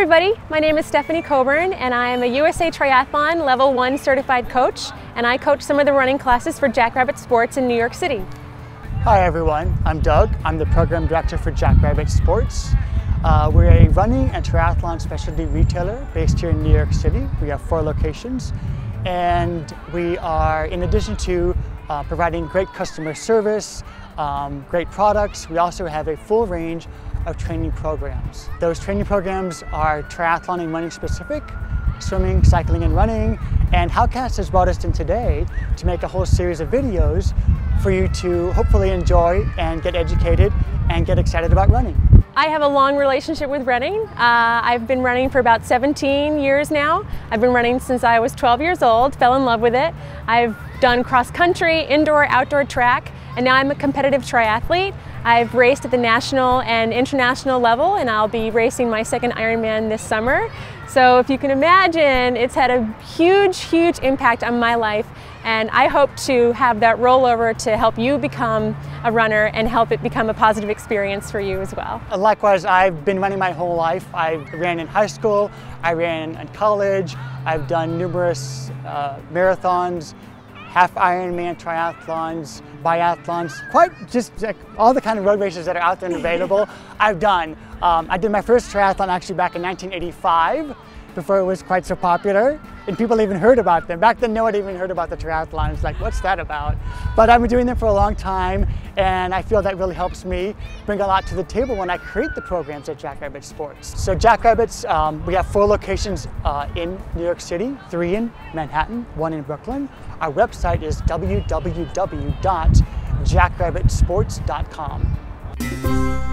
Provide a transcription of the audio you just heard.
everybody, my name is Stephanie Coburn and I am a USA Triathlon Level 1 certified coach and I coach some of the running classes for Jackrabbit Sports in New York City. Hi everyone, I'm Doug. I'm the program director for Jackrabbit Sports. Uh, we're a running and triathlon specialty retailer based here in New York City. We have four locations and we are, in addition to uh, providing great customer service, um, great products, we also have a full range of training programs. Those training programs are triathlon and running specific, swimming, cycling, and running. And Howcast has brought us in today to make a whole series of videos for you to hopefully enjoy and get educated and get excited about running. I have a long relationship with running. Uh, I've been running for about 17 years now. I've been running since I was 12 years old, fell in love with it. I've done cross country, indoor, outdoor track, and now I'm a competitive triathlete. I've raced at the national and international level and I'll be racing my second Ironman this summer. So if you can imagine, it's had a huge, huge impact on my life and I hope to have that rollover to help you become a runner and help it become a positive experience for you as well. Likewise, I've been running my whole life. I ran in high school, I ran in college, I've done numerous uh, marathons, half Ironman triathlons, biathlons, quite just like all the kind of road races that are out there and available, I've done. Um, I did my first triathlon actually back in 1985 before it was quite so popular and people even heard about them. Back then no one even heard about the triathlon. It's like, what's that about? But I've been doing them for a long time and I feel that really helps me bring a lot to the table when I create the programs at Jackrabbit Sports. So Jackrabbits, um, we have four locations uh, in New York City, three in Manhattan, one in Brooklyn. Our website is www.jackrabbitsports.com.